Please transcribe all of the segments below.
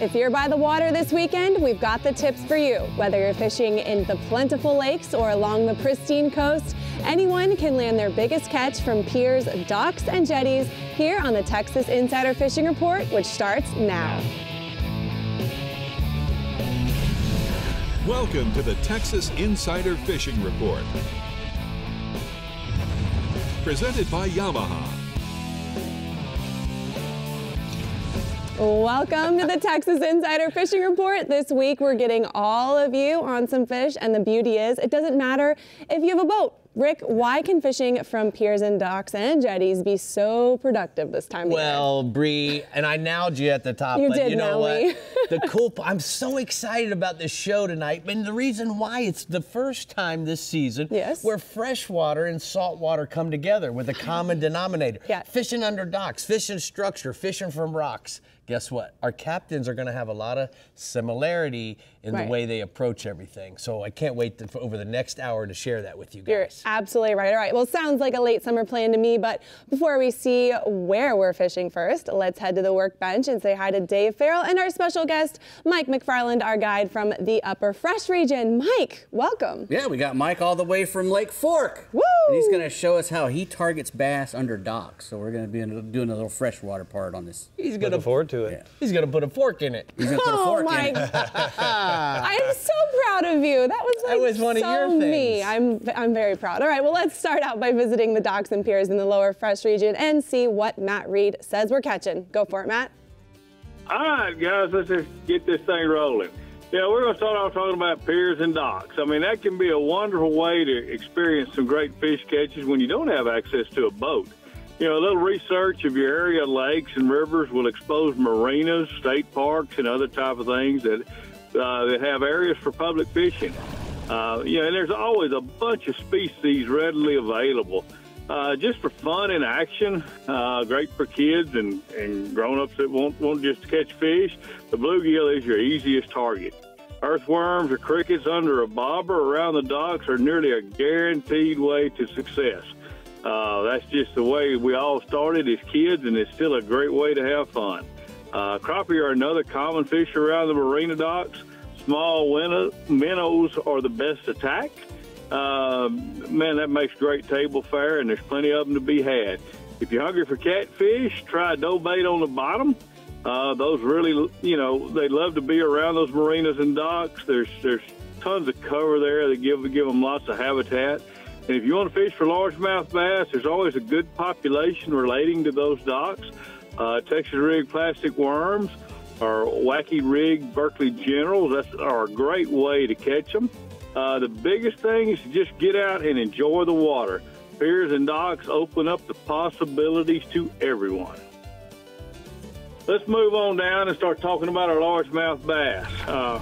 If you're by the water this weekend, we've got the tips for you. Whether you're fishing in the plentiful lakes or along the pristine coast, anyone can land their biggest catch from piers, docks, and jetties here on the Texas Insider Fishing Report, which starts now. Welcome to the Texas Insider Fishing Report. Presented by Yamaha. Welcome to the Texas Insider Fishing Report. This week we're getting all of you on some fish, and the beauty is it doesn't matter if you have a boat. Rick, why can fishing from piers and docks and jetties be so productive this time of year? well, Brie, and I nailed you at the top, you but did you know what? the cool, I'm so excited about this show tonight, and the reason why it's the first time this season yes. where freshwater and saltwater come together with a common denominator. Yeah. Fishing under docks, fishing structure, fishing from rocks guess what? Our captains are going to have a lot of similarity in right. the way they approach everything. So I can't wait to, for over the next hour to share that with you guys. You're absolutely right. All right. Well, sounds like a late summer plan to me, but before we see where we're fishing first, let's head to the workbench and say hi to Dave Farrell and our special guest, Mike McFarland, our guide from the Upper Fresh region. Mike, welcome. Yeah, we got Mike all the way from Lake Fork. Woo! And he's going to show us how he targets bass under docks. So we're going to be doing a little freshwater part on this. He's going to forward to it. Yeah. He's going to put a fork in it. He's going to put a oh fork my in it. I'm so proud of you. That was like that was one so of your things. me. I'm I'm very proud. All right, well let's start out by visiting the docks and piers in the lower fresh region and see what Matt Reed says we're catching. Go for it, Matt. All right, guys, let's just get this thing rolling. Yeah, we're going to start off talking about piers and docks. I mean, that can be a wonderful way to experience some great fish catches when you don't have access to a boat. You know, a little research of your area lakes and rivers will expose marinas, state parks, and other type of things that uh, that have areas for public fishing. Uh, you know, and there's always a bunch of species readily available. Uh, just for fun and action, uh, great for kids and, and grown-ups that won't, won't just catch fish. The bluegill is your easiest target. Earthworms or crickets under a bobber around the docks are nearly a guaranteed way to success. Uh, that's just the way we all started as kids, and it's still a great way to have fun. Uh, crappie are another common fish around the marina docks. Small minnows are the best attack. Uh, man, that makes great table fare, and there's plenty of them to be had. If you're hungry for catfish, try dough bait on the bottom. Uh, those really, you know, they love to be around those marinas and docks. There's there's tons of cover there that give give them lots of habitat. And if you want to fish for largemouth bass, there's always a good population relating to those docks. Uh, Texas rig plastic worms or wacky rig Berkley generals that's are a great way to catch them. Uh, the biggest thing is to just get out and enjoy the water. Piers and docks open up the possibilities to everyone. Let's move on down and start talking about our largemouth bass. Uh,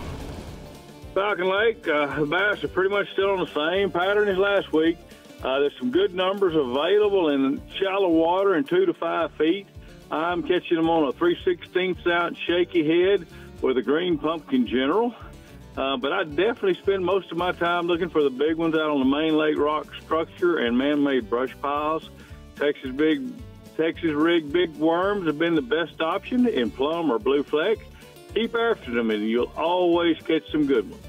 Falcon Lake, uh, the bass are pretty much still on the same pattern as last week. Uh, there's some good numbers available in shallow water in two to five feet. I'm catching them on a 3 16th ounce shaky head with a green pumpkin general. Uh, but I definitely spend most of my time looking for the big ones out on the main lake rock structure and man-made brush piles. Texas big, Texas rig big worms have been the best option in plum or blue fleck. Keep after them, and you'll always catch some good ones.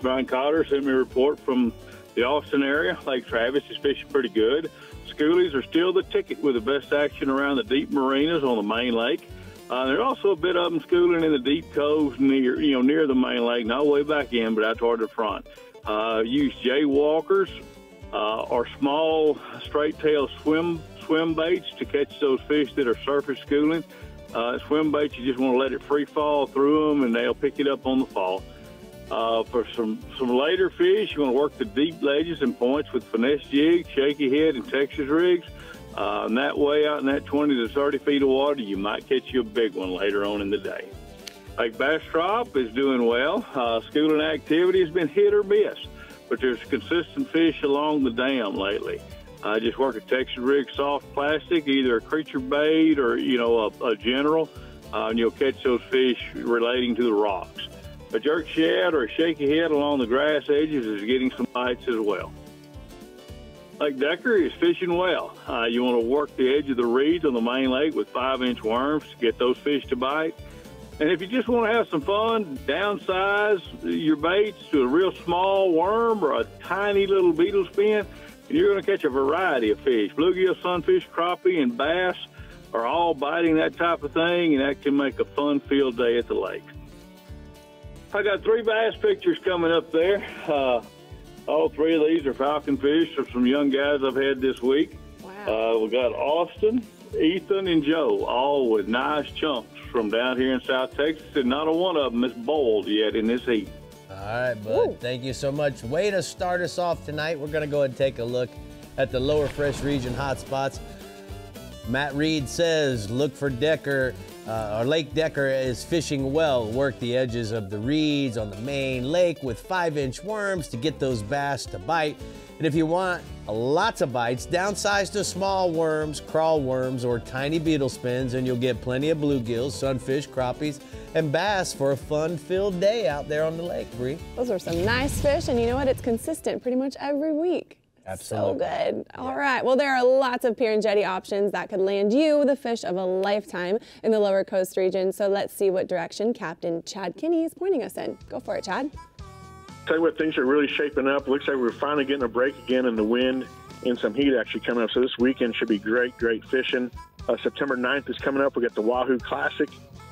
Brian Cotter sent me a report from the Austin area. Lake Travis is fishing pretty good. Schoolies are still the ticket with the best action around the deep marinas on the main lake. Uh, there's also a bit of them schooling in the deep coves near, you know, near the main lake, not way back in, but out toward the front. Uh, use jaywalkers uh, or small straight tail swim swim baits to catch those fish that are surface schooling. Uh, swim baits, you just want to let it free fall through them, and they'll pick it up on the fall. Uh, for some some later fish, you want to work the deep ledges and points with finesse jigs, shaky head, and Texas rigs. Uh, and that way, out in that 20 to 30 feet of water, you might catch you a big one later on in the day. Lake Bastrop is doing well. Uh, schooling activity has been hit or miss, but there's consistent fish along the dam lately. I uh, just work a Texas rig soft plastic, either a creature bait or, you know, a, a general, uh, and you'll catch those fish relating to the rocks. A jerk shad or a shaky head along the grass edges is getting some bites as well. Lake Decker is fishing well. Uh, you want to work the edge of the reeds on the main lake with five inch worms to get those fish to bite. And if you just want to have some fun, downsize your baits to a real small worm or a tiny little beetle spin, and you're going to catch a variety of fish. Bluegill, sunfish, crappie, and bass are all biting that type of thing, and that can make a fun field day at the lake. I got three bass pictures coming up there. Uh, all three of these are falcon fish of some young guys I've had this week. Wow. Uh, we got Austin, Ethan, and Joe, all with nice chunks from down here in South Texas, and not a one of them is boiled yet in this heat. All right, bud. Thank you so much. Way to start us off tonight. We're going to go ahead and take a look at the lower fresh region hotspots. Matt Reed says, look for Decker, uh, or Lake Decker is fishing well. Work the edges of the reeds on the main lake with five inch worms to get those bass to bite. And if you want lots of bites, downsize to small worms, crawl worms, or tiny beetle spins, and you'll get plenty of bluegills, sunfish, crappies, and bass for a fun-filled day out there on the lake, Brie. Those are some nice fish, and you know what? It's consistent pretty much every week. Absolutely. So good. All right. Well, there are lots of pier and jetty options that could land you the fish of a lifetime in the lower coast region. So let's see what direction Captain Chad Kinney is pointing us in. Go for it, Chad. Tell you what, things are really shaping up. Looks like we're finally getting a break again in the wind and some heat actually coming up. So this weekend should be great, great fishing. Uh, September 9th is coming up. We got the Wahoo Classic.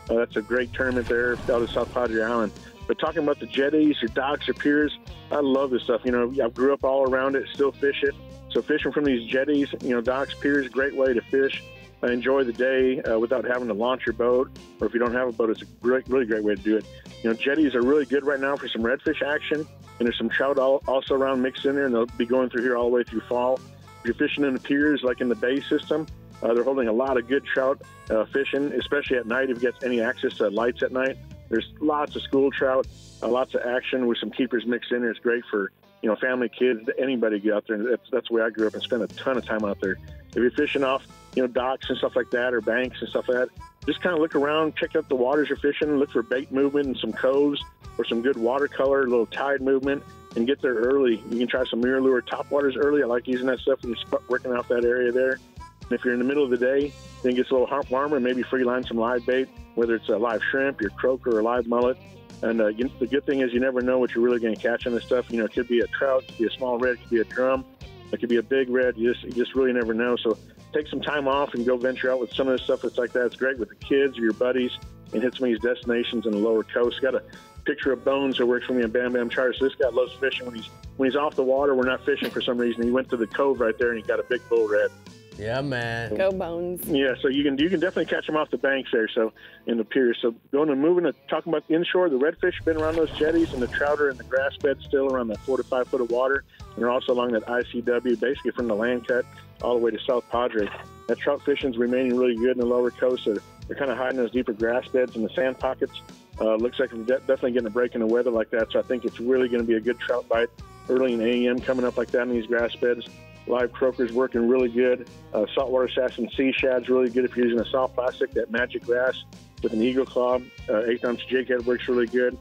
Uh, that's a great tournament there out of South Padre Island. But talking about the jetties, your docks, your piers, I love this stuff. You know, I grew up all around it, still fish it. So fishing from these jetties, you know, docks, piers, great way to fish. Enjoy the day uh, without having to launch your boat, or if you don't have a boat, it's a great, really great way to do it. You know, jetties are really good right now for some redfish action, and there's some trout all, also around mixed in there, and they'll be going through here all the way through fall. If you're fishing in the piers, like in the bay system, uh, they're holding a lot of good trout uh, fishing, especially at night if you get any access to lights at night. There's lots of school trout, uh, lots of action with some keepers mixed in. It's great for you know family, kids, anybody get out there. That's that's the way I grew up and spent a ton of time out there. If you're fishing off you know docks and stuff like that or banks and stuff like that, just kind of look around, check out the waters you're fishing, look for bait movement and some coves or some good watercolor, a little tide movement, and get there early. You can try some MirrOlure top waters early. I like using that stuff when you're working off that area there. And if you're in the middle of the day, then it gets a little warmer, maybe free line some live bait, whether it's a live shrimp, your croaker, or live mullet. And uh, you, the good thing is you never know what you're really going to catch on this stuff. You know, it could be a trout, it could be a small red, it could be a drum, it could be a big red. You just, you just really never know. So take some time off and go venture out with some of this stuff that's like that. It's great with the kids or your buddies and hit some of these destinations in the lower coast. Got a picture of Bones who works for me in Bam Bam Charter. So this guy loves fishing. When he's when he's off the water, we're not fishing for some reason. He went to the cove right there and he got a big bull red. Yeah, man. Go Bones. Yeah, so you can you can definitely catch them off the banks there. So in the piers. So going and moving to talking about the inshore, the redfish have been around those jetties, and the trout are in the grass bed still around that four to five foot of water. And they're also along that ICW, basically from the land cut all the way to South Padre. That trout fishing's remaining really good in the lower coast. They're, they're kind of hiding those deeper grass beds and the sand pockets. Uh, looks like we're de- definitely getting a break in the weather like that. So I think it's really going to be a good trout bite early in AM coming up like that in these grass beds. Live croakers working really good. Uh, saltwater assassin sea shad's really good if you're using a soft plastic. That magic grass with an eagle claw, uh, eighth ounce jig head works really good.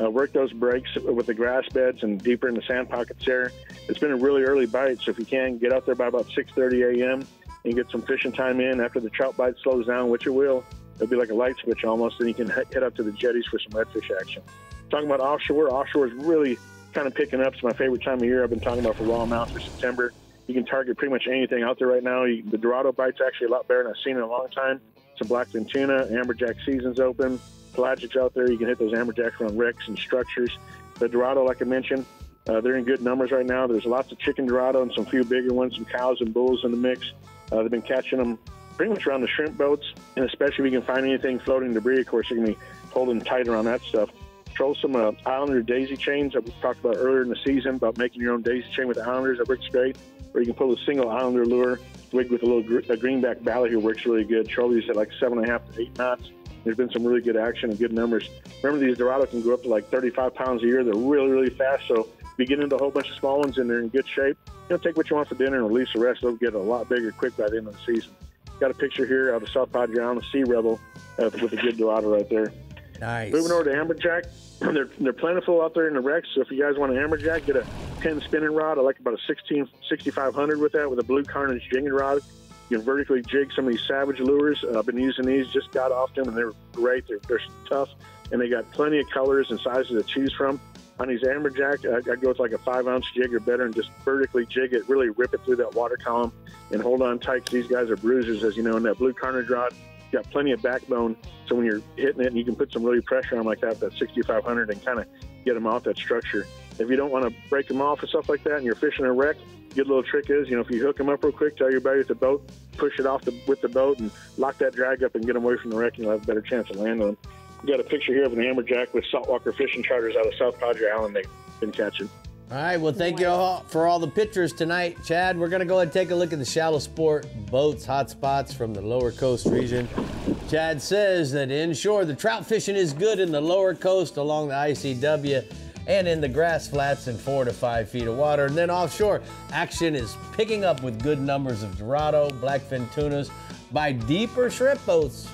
Uh, work those breaks with the grass beds and deeper in the sand pockets there. It's been a really early bite, so if you can get out there by about 6:30 a.m. and get some fishing time in after the trout bite slows down, which it will, it'll be like a light switch almost, and you can head up to the jetties for some redfish action. Talking about offshore, offshore is really kind of picking up. It's my favorite time of year. I've been talking about for a while now for September. You can target pretty much anything out there right now. You, the Dorado bite's actually a lot better than I've seen in a long time. Some blackfin tuna, amberjack season's open, pelagics out there. You can hit those amberjacks around wrecks and structures. The Dorado, like I mentioned, uh, they're in good numbers right now. There's lots of chicken Dorado and some few bigger ones, some cows and bulls in the mix. Uh, they've been catching them pretty much around the shrimp boats, and especially if you can find anything floating debris, of course, you can be holding tight around that stuff. Troll some uh, Islander daisy chains that we talked about earlier in the season about making your own daisy chain with Islanders. That works great. Or you can pull a single Islander lure rigged with a little gr- a greenback ballot works really good. Charlie's at like seven and a half to eight knots. There's been some really good action and good numbers. Remember, these Dorado can grow up to like 35 pounds a year. They're really, really fast. So if you get into a whole bunch of small ones and they're in good shape, you know, take what you want for dinner and release the rest. They'll get a lot bigger quick by the end of the season. Got a picture here of a South Padre Island Sea Rebel uh, with a good Dorado right there. Nice. Moving over to amberjack, they're they're plentiful out there in the wrecks. So if you guys want an amberjack, get a 10 spinning rod. I like about a 16 6500 with that with a blue carnage jigging rod. You can vertically jig some of these Savage lures. Uh, I've been using these, just got off them, and they're great. They're, they're tough, and they got plenty of colors and sizes to choose from. On these amberjack, I, I go with like a five ounce jig or better and just vertically jig it, really rip it through that water column and hold on tight 'cause these guys are bruisers, as you know, and that blue carnage rod got plenty of backbone. So when you're hitting it, and you can put some really pressure on 'em like that, that 6500, and kind of get them off that structure. If you don't want to break them off and stuff like that, and you're fishing a wreck, good little trick is, you know, if you hook them up real quick, tell your buddy with the boat, push it off the, with the boat, and lock that drag up and get them away from the wreck, and you'll have a better chance of landing them. We got a picture here of an amberjack with saltwater fishing charters out of South Padre Island they've been catching. All right, well, thank you all for all the pictures tonight, Chad. We're going to go ahead and take a look at the shallow sport boats, hot spots from the lower coast region. Chad says that inshore, the trout fishing is good in the lower coast along the ICW and in the grass flats in four to five feet of water. And then offshore, action is picking up with good numbers of Dorado, blackfin tunas by deeper shrimp boats.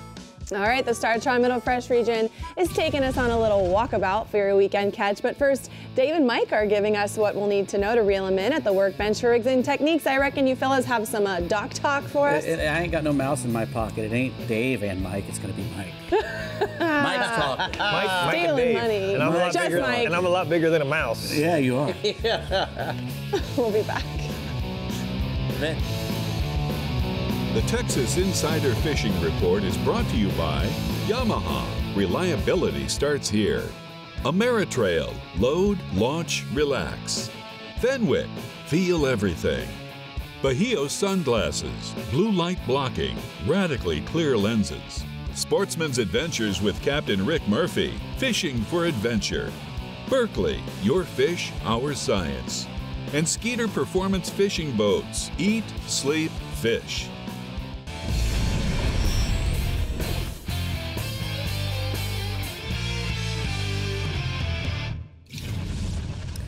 All right, the Star Tri-Middle Fresh region is taking us on a little walkabout for your weekend catch. But first, Dave and Mike are giving us what we'll need to know to reel them in at the workbench for rigs and techniques. I reckon you fellas have some uh, dock talk for us. I, I ain't got no mouse in my pocket. It ain't Dave and Mike. It's gonna be Mike. Mike's talking. Mike, Mike and Dave. money. And I'm, a lot Just bigger, Mike. and I'm a lot bigger than a mouse. Yeah, you are. We'll be back. The Texas Insider Fishing Report is brought to you by Yamaha. Reliability starts here. Ameritrail. Load, launch, relax. Fenwick. Feel everything. Bajio Sunglasses. Blue light blocking. Radically clear lenses. Sportsman's Adventures with Captain Rick Murphy. Fishing for adventure. Berkley. Your fish, our science. And Skeeter Performance Fishing Boats. Eat, sleep, fish.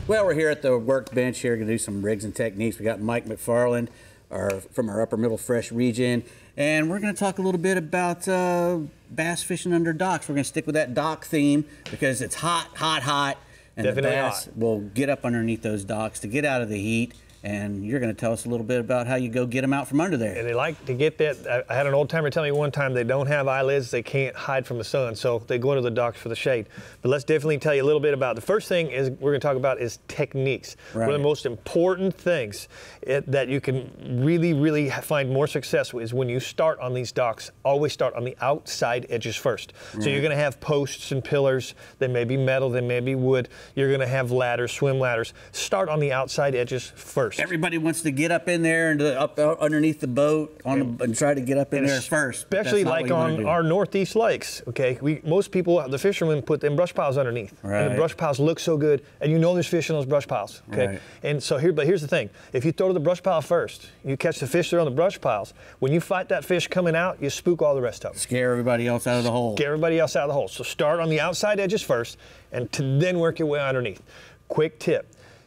Well, we're here at the workbench here going to do some rigs and techniques. We got Mike McFarland our, from our Upper Middle Fresh region, and we're going to talk a little bit about uh, bass fishing under docks. We're going to stick with that dock theme because it's hot, hot, hot, and Definitely the bass hot. will get up underneath those docks to get out of the heat. And you're going to tell us a little bit about how you go get them out from under there. And they like to get that. I- had an old timer tell me one time they don't have eyelids, they can't hide from the sun, so they go into the docks for the shade. But let's definitely tell you a little bit about the first thing is we're going to talk about is techniques. One of the most important things it, that you can really, really find more success with is when you start on these docks. Always start on the outside edges first. So you're going to have posts and pillars. They may be metal, they may be wood. You're going to have ladders, swim ladders. Start on the outside edges first. Everybody wants to get up in there and up uh, underneath the boat on the, and try to get up in there first. Especially like on our northeast lakes. Okay, we most people, the fishermen, put them brush piles underneath, and Right. the brush piles look so good, and you know there's fish in those brush piles. Okay, Right. and so here, but here's the thing: if you throw to the brush pile first, you catch the fish that are on the brush piles. When you fight that fish coming out, you spook all the rest of them. scare everybody else out of the hole. Get everybody else out of the hole. So start on the outside edges first, and to then work your way underneath. Quick tip.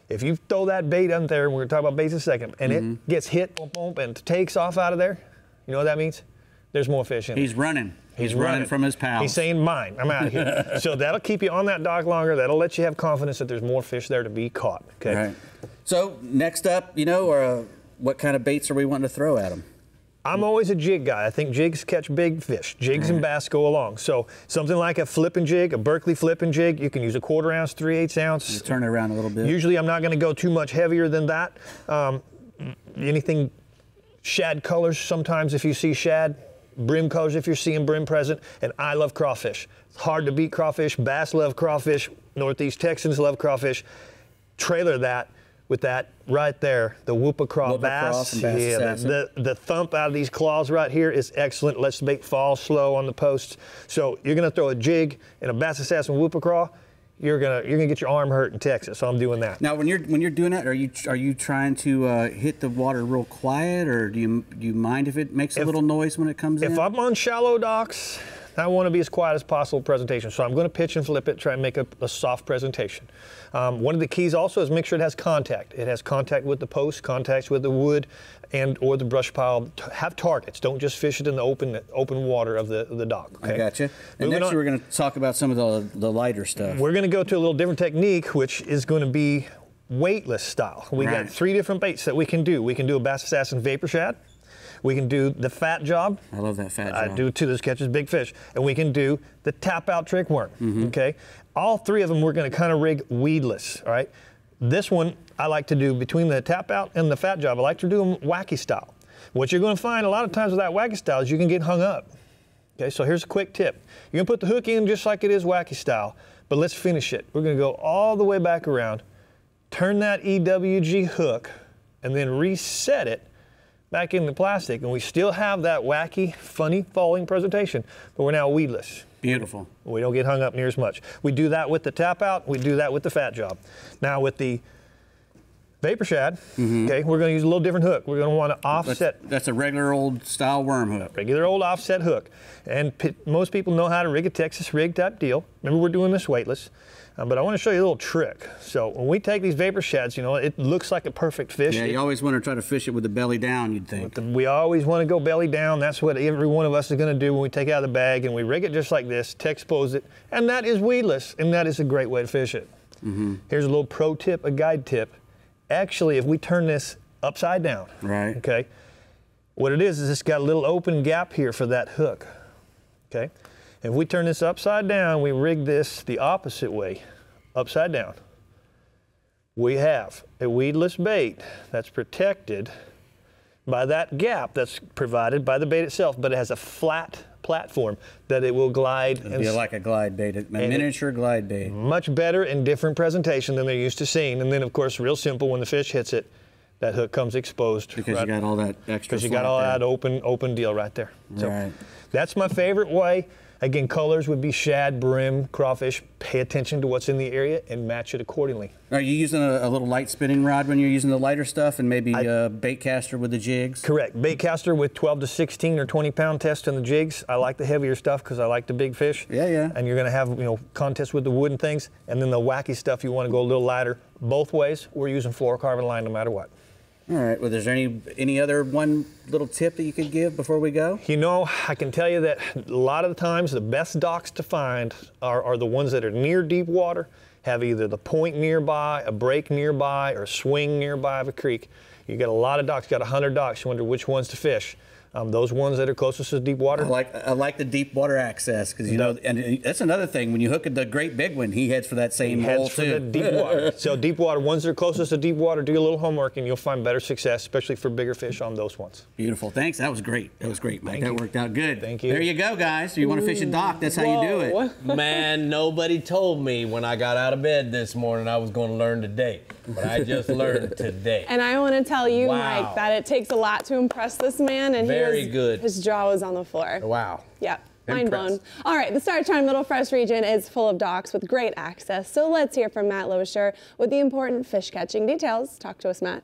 If you throw that bait up there, and we're gonna talk about baits in a second, and Mm-hmm. it gets hit, and takes off out of there, you know what that means? There's more fish in it. He's running. He's, running, from his pals. He's saying, "Mine, I'm out of here." so that'll keep you on that dock longer. That'll let you have confidence that there's more fish there to be caught. Okay. Right. So next up, you know, or uh, what kind of baits are we wanting to throw at him? I'm always a jig guy. I think jigs catch big fish. Jigs and bass go along. So something like a flipping jig, a Berkley flipping jig, you can use a quarter ounce, three eighths ounce. Turn it around a little bit. Usually, I'm not going to go too much heavier than that. Um, anything shad colors, sometimes if you see shad, brim colors if you're seeing brim present, and I love crawfish. It's hard to beat crawfish. Bass love crawfish. Northeast Texans love crawfish. Trailer that with that right there, the whoop craw Whoop-a-craw bass. Bass yeah, the, the, the thump out of these claws right here is excellent. Lets bait fall slow on the posts. So you're gonna throw a jig and a bass assassin whoop craw. You're gonna you're gonna get your arm hurt in Texas. So I'm doing that. Now, when you're when you're doing that, are you are you trying to uh, hit the water real quiet, or do you do you mind if it makes a little noise when it comes in? If I'm on shallow docks, I want to be as quiet as possible presentation. So I'm going to pitch and flip it, try and make a, a soft presentation. Um, one of the keys also is make sure it has contact. It has contact with the post, contacts with the wood, and or the brush pile. Have targets. Don't just fish it in the open open water of the the dock. Okay? I gotcha. And Moving next, on. we're going to talk about some of the the lighter stuff. We're going to go to a little different technique, which is going to be weightless style. We Right. got three different baits that we can do. We can do a bass assassin vapor shad. We can do the fat job. I love that fat job. I do too. This catches big fish. And we can do the tap out trick worm. Mm-hmm. Okay. All three of them we're going to kind of rig weedless. All right. This one I like to do between the tap out and the fat job. I like to do them wacky style. What you're going to find a lot of times with that wacky style is you can get hung up. Okay, so here's a quick tip. You're gonna put the hook in just like it is wacky style, but let's finish it. We're gonna go all the way back around, turn that EWG hook, and then reset it back in the plastic, and we still have that wacky, funny falling presentation, but we're now weedless. Beautiful. We don't get hung up near as much. We do that with the tap out, we do that with the fat job. Now with the vapor shad, mm-hmm. okay, we're gonna use a little different hook. We're gonna wanna That's, offset that's a regular old style worm hook. regular old offset hook. And most people know how to rig a Texas rig type deal. Remember, we're doing this weightless. Um, but I want to show you a little trick. So when we take these vapor shads, you know, it looks like a perfect fish. Yeah, It- you always want to try to fish it with the belly down, you'd think. we always want to go belly down. That's what every one of us is going to do when we take it out of the bag and we rig it just like this, to expose it, and that is weedless, and that is a great way to fish it. Here's a little pro tip, a guide tip. Actually, if we turn this upside down, Right. Okay, what it is is it's got a little open gap here for that hook. Okay, if we turn this upside down, we rig this the opposite way, upside down. We have a weedless bait that's protected by that gap that's provided by the bait itself, but it has a flat platform that it will glide and Be like a glide bait, a miniature glide bait. much better and different presentation than they're used to seeing. And then, of course, real simple when the fish hits it, that hook comes exposed. Because right- you got all that extra. because you got all there. that open open deal right there. So Right. that's my favorite way. Again, colors would be shad, brim, crawfish. Pay attention to what's in the area and match it accordingly. Are you using a, a little light spinning rod when you're using the lighter stuff, and maybe a uh, bait caster with the jigs? Correct. Bait caster with 12 to 16 or 20 pound test in the jigs. I like the heavier stuff because I like the big fish. Yeah, yeah. And you're going to have you know contests with the wooden things, and then the wacky stuff you want to go a little lighter. Both ways, we're using fluorocarbon line no matter what. All right. Well, is there any any other one little tip that you could give before we go? You know, I can tell you that a lot of the times the best docks to find are, are the ones that are near deep water, have either the point nearby, a break nearby, or a swing nearby of a creek. You got a lot of docks, You got 100 docks, you wonder which ones to fish. Um, those ones that are closest to deep water. I like I like the deep water access because you know, and that's another thing. When you hook at the great big one, he heads for that same hole heads for too. the deep water. so deep water, ones that are closest to deep water, do a little homework and you'll find better success, especially for bigger fish on those ones. Beautiful. Thanks. That was great. That was great, Mike. Thank that you. worked out good. Thank you. There you go, guys. If You want to fish a dock? That's how you do it. Man, nobody told me when I got out of bed this morning I was going to learn today, but I just learned today. And I want to tell you, Wow. Mike, that it takes a lot to impress this man, and Very he was, good. His jaw was on the floor. Wow. Yep. Mind blown. Impressed. All right, the Star Tron Middle Fresh region is full of docks with great access. So let's hear from Matt Loescher with the important fish catching details. Talk to us, Matt.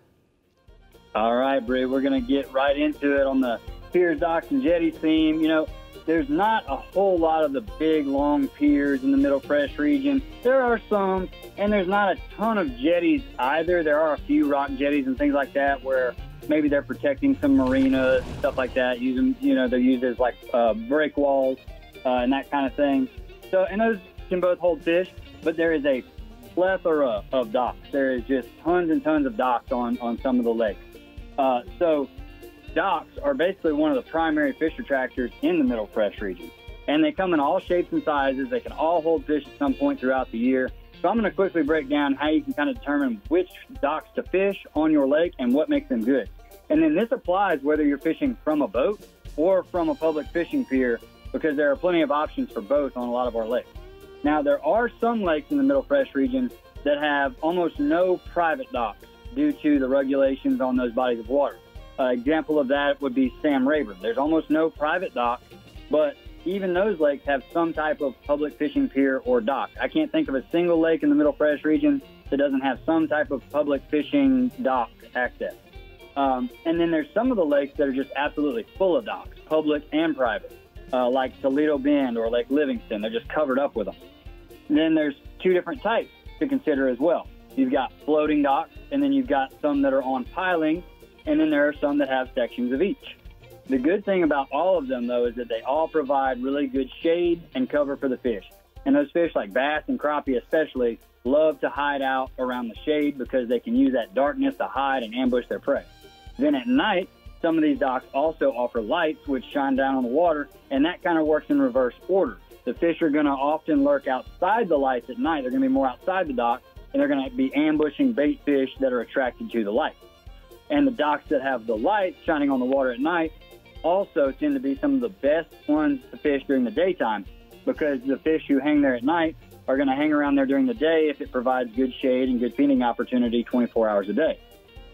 All right, Brie, we're going to get right into it on the piers, docks, and jetties theme. You know, there's not a whole lot of the big, long piers in the Middle Fresh region. There are some, and there's not a ton of jetties either. There are a few rock jetties and things like that where maybe they're protecting some marinas and stuff like that. Using, you know, they're used as like uh, break walls uh, and that kind of thing. So, and those can both hold fish, but there is a plethora of docks. There is just tons and tons of docks on, on some of the lakes. Uh, so docks are basically one of the primary fish attractors in the Middle Fresh region. And they come in all shapes and sizes. They can all hold fish at some point throughout the year. So I'm going to quickly break down how you can kind of determine which docks to fish on your lake and what makes them good. And then this applies whether you're fishing from a boat or from a public fishing pier because there are plenty of options for both on a lot of our lakes. Now, there are some lakes in the Middle Fresh region that have almost no private docks due to the regulations on those bodies of water. An example of that would be Sam Rayburn. There's almost no private dock, but even those lakes have some type of public fishing pier or dock. I can't think of a single lake in the Middle Fresh region that doesn't have some type of public fishing dock access. Um, and then there's some of the lakes that are just absolutely full of docks, public and private, uh, like Toledo Bend or Lake Livingston. They're just covered up with them. And then there's two different types to consider as well. You've got floating docks, and then you've got some that are on pilings, and then there are some that have sections of each. The good thing about all of them, though, is that they all provide really good shade and cover for the fish. And those fish, like bass and crappie especially, love to hide out around the shade because they can use that darkness to hide and ambush their prey. Then at night, some of these docks also offer lights which shine down on the water, and that kind of works in reverse order. The fish are going to often lurk outside the lights at night. They're going to be more outside the dock, and they're going to be ambushing bait fish that are attracted to the light. And the docks that have the lights shining on the water at night also tend to be some of the best ones to fish during the daytime because the fish who hang there at night are going to hang around there during the day if it provides good shade and good feeding opportunity 24 hours a day.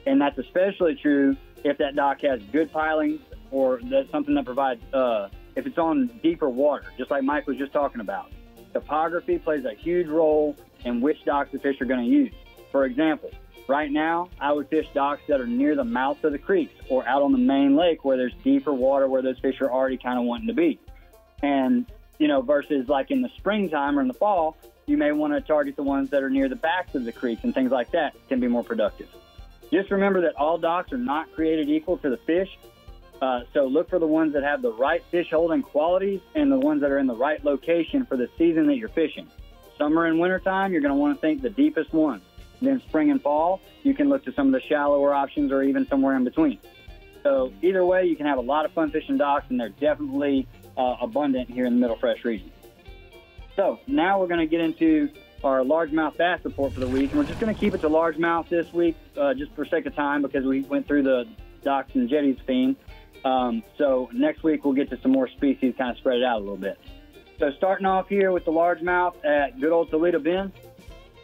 And that's especially true if that dock has good pilings or that's something that provides, uh, if it's on deeper water, just like Mike was just talking about. Topography plays a huge role in which docks the fish are going to use. For example, right now, I would fish docks that are near the mouths of the creeks or out on the main lake where there's deeper water where those fish are already kind of wanting to be. And, you know, versus like in the springtime or in the fall, you may want to target the ones that are near the backs of the creeks and things like that can be more productive. Just remember that all docks are not created equal to the fish. Uh, so look for the ones that have the right fish holding qualities and the ones that are in the right location for the season that you're fishing. Summer and wintertime, you're going to want to think the deepest ones. Then spring and fall, you can look to some of the shallower options or even somewhere in between. So either way, you can have a lot of fun fishing docks, and they're definitely uh, abundant here in the Middle Fresh region. So now we're going to get into our largemouth bass report for the week, and we're just going to keep it to largemouth this week, uh, just for sake of time, because we went through the docks and jetties theme. Um, so next week we'll get to some more species, kind of spread it out a little bit. So starting off here with the largemouth at good old Toledo Bend.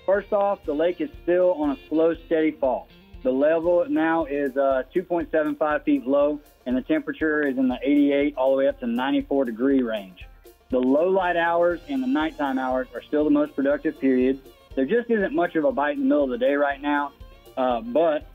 First off, the lake is still on a slow, steady fall. The level now is uh, 2.75 feet low, and the temperature is in the 88 all the way up to 94 degree range. The low light hours and the nighttime hours are still the most productive periods. There just isn't much of a bite in the middle of the day right now, uh, but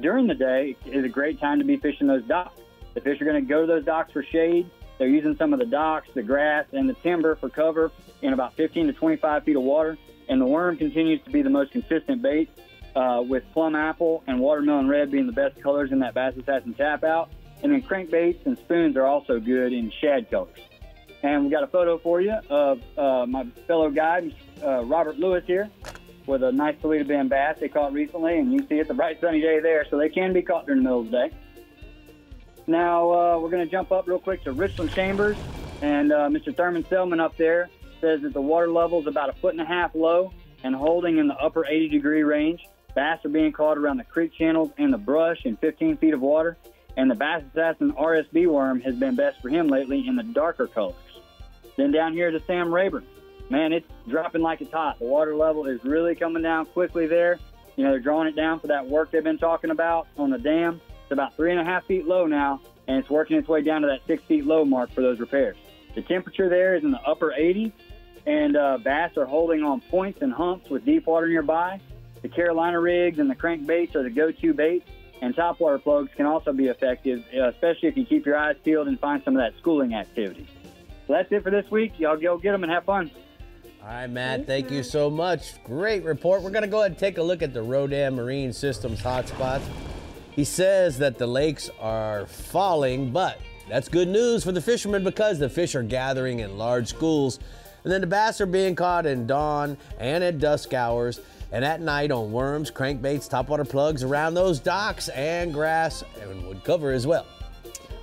during the day is a great time to be fishing those docks. The fish are going to go to those docks for shade. They're using some of the docks, the grass, and the timber for cover in about 15 to 25 feet of water. And the worm continues to be the most consistent bait, uh, with plum apple and watermelon red being the best colors in that Bass Assassin tap out. And then crankbaits and spoons are also good in shad colors. And we got a photo for you of uh, my fellow guide, uh, Robert Lewis here, with a nice Toledo Bend bass they caught recently. And you can see it's a bright sunny day there, so they can be caught during the middle of the day. Now uh, we're going to jump up real quick to Richland Chambers, and uh, Mr. Thurman Selman up there says that the water level is about a foot and a half low and holding in the upper 80 degree range. Bass are being caught around the creek channels and the brush in 15 feet of water, and the Bass Assassin RSB worm has been best for him lately in the darker colors. Then down here to Sam Rayburn, man, it's dropping like it's hot. The water level is really coming down quickly there. You know, they're drawing it down for that work they've been talking about on the dam. It's about three and a half feet low now, and it's working its way down to that six feet low mark for those repairs. The temperature there is in the upper 80s, and uh, bass are holding on points and humps with deep water nearby. The Carolina rigs and the crankbaits are the go-to baits, and topwater plugs can also be effective, uh, especially if you keep your eyes peeled and find some of that schooling activity. So that's it for this week. Y'all go get them and have fun. All right, Matt, thank you so much. Great report. We're going to go ahead and take a look at the Rodan Marine Systems hotspots. He says that the lakes are falling, but that's good news for the fishermen because the fish are gathering in large schools. And then the bass are being caught in dawn and at dusk hours and at night on worms, crankbaits, topwater plugs around those docks and grass and wood cover as well.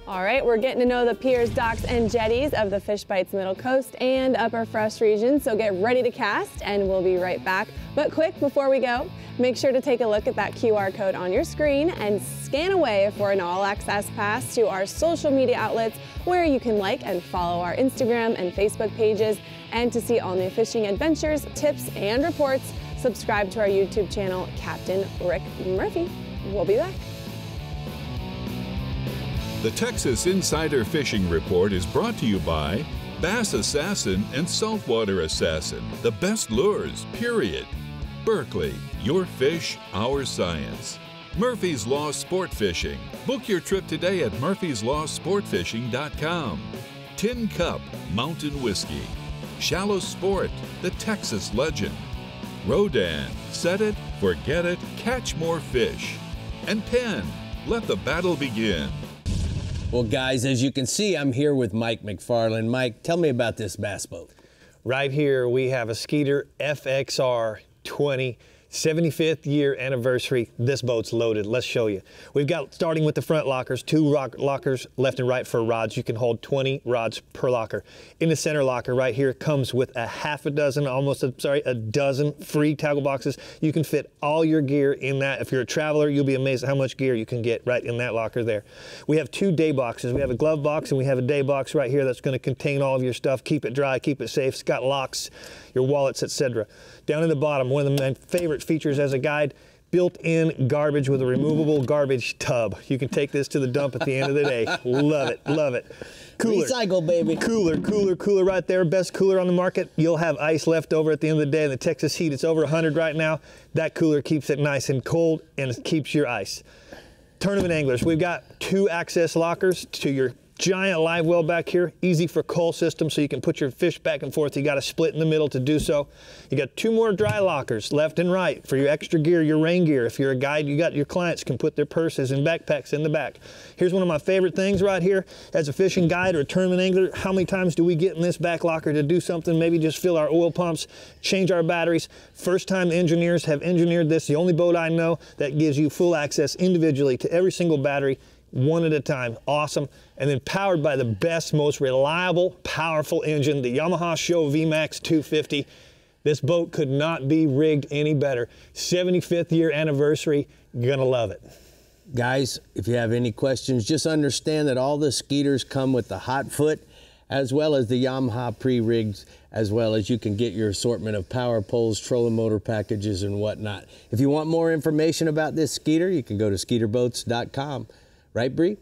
All right, we're getting to know the piers, docks, and jetties of the Fish Bites Middle Coast and Upper Fresh region, so get ready to cast, and we'll be right back. But quick, before we go, make sure to take a look at that QR code on your screen and scan away for an all-access pass to our social media outlets where you can like and follow our Instagram and Facebook pages, and to see all new fishing adventures, tips, and reports, subscribe to our YouTube channel, Captain Rick Murphy. We'll be back. The Texas Insider Fishing Report is brought to you by Bass Assassin and Saltwater Assassin, the best lures, period. Berkley, your fish, our science. Murphy's Law Sport Fishing. Book your trip today at murphyslawsportfishing.com. Tin Cup, Mountain Whiskey. Shallow Sport, the Texas legend. Rodan, set it, forget it, catch more fish. And Penn, let the battle begin. Well, guys, as you can see, I'm here with Mike McFarland. Mike, tell me about this bass boat. Right here, we have a Skeeter FXR 20 75th year anniversary. This boat's loaded. Let's show you. We've got, starting with the front lockers, two rock lockers left and right for rods. You can hold 20 rods per locker. In the center locker right here comes with a half a dozen, almost, a, sorry, a dozen free tackle boxes. You can fit all your gear in that. If you're a traveler, you'll be amazed at how much gear you can get right in that locker there. We have two day boxes. We have a glove box and we have a day box right here that's going to contain all of your stuff. Keep it dry, keep it safe. It's got locks, your wallets, etc. Down in the bottom, one of my favorite features as a guide, built-in garbage with a removable garbage tub. You can take this to the dump at the end of the day. love it, love it. Cooler. Recycle, baby. Cooler, cooler, cooler right there. Best cooler on the market. You'll have ice left over at the end of the day. In the Texas heat, it's over 100 right now. That cooler keeps it nice and cold and it keeps your ice. Tournament anglers, we've got two access lockers to your giant live well back here, easy for cull system so you can put your fish back and forth. You got a split in the middle to do so. You got two more dry lockers left and right for your extra gear, your rain gear. If you're a guide, you got your clients can put their purses and backpacks in the back. Here's one of my favorite things right here. As a fishing guide or a tournament angler, how many times do we get in this back locker to do something? Maybe just fill our oil pumps, change our batteries. First time engineers have engineered this. The only boat I know that gives you full access individually to every single battery one at a time. Awesome. And then powered by the best, most reliable, powerful engine, the Yamaha SHO VMAX 250. This boat could not be rigged any better. 75th year anniversary, you're gonna love it. Guys, if you have any questions, just understand that all the Skeeters come with the hot foot as well as the Yamaha pre-rigs, as well as you can get your assortment of power poles, trolling motor packages, and whatnot. If you want more information about this Skeeter, you can go to skeeterboats.com. Right, Brie?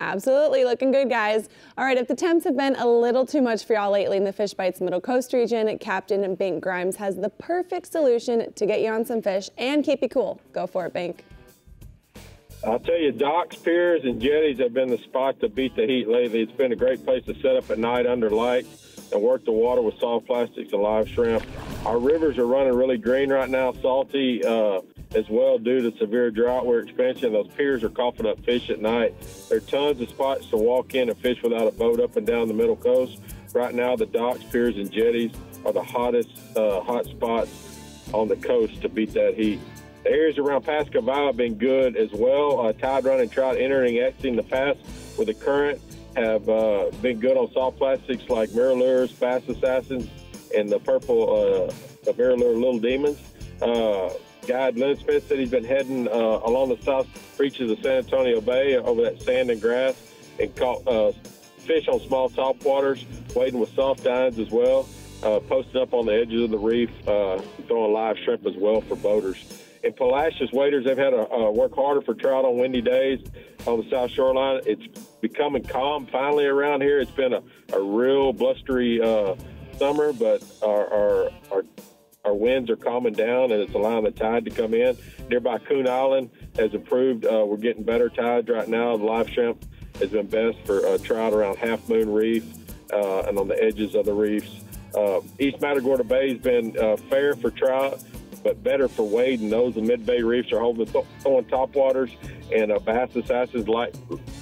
Absolutely, looking good, guys. All right, if the temps have been a little too much for y'all lately in the Fish Bites Middle Coast region, Captain Bink Grimes has the perfect solution to get you on some fish and keep you cool. Go for it, Bink. I'll tell you, docks, piers, and jetties have been the spot to beat the heat lately. It's been a great place to set up at night under light and work the water with soft plastics and live shrimp. Our rivers are running really green right now, salty. Uh, as well due to severe drought. We're expansion. Those piers are coughing up fish at night. There are tons of spots to walk in and fish without a boat up and down the middle coast. Right now, the docks, piers, and jetties are the hottest uh, hot spots on the coast to beat that heat. The areas around Pass Cavallo have been good as well. Uh, tide running trout entering exiting the pass with the current have uh, been good on soft plastics like MirrOlures, Bass Assassins, and the purple uh, the MirrOlure Little Demons. Uh, guide Lynn Smith said he's been heading uh, along the south reaches of San Antonio Bay over that sand and grass and caught fish on small top waters, wading with soft tines as well, uh, posting up on the edges of the reef, uh, throwing live shrimp as well for boaters. In Palacios, waders, they've had to uh, work harder for trout on windy days on the south shoreline. It's becoming calm finally around here. It's been a, a real blustery uh, summer, but our, our, our our winds are calming down and it's allowing the tide to come in. Nearby Coon Island has improved. Uh, we're getting better tides right now. The live shrimp has been best for uh, trout around Half Moon Reef uh, and on the edges of the reefs. Uh, East Matagorda Bay has been uh, fair for trout, but better for wading. Those in mid bay reefs are holding th- throwing topwaters, and uh, bass assassins like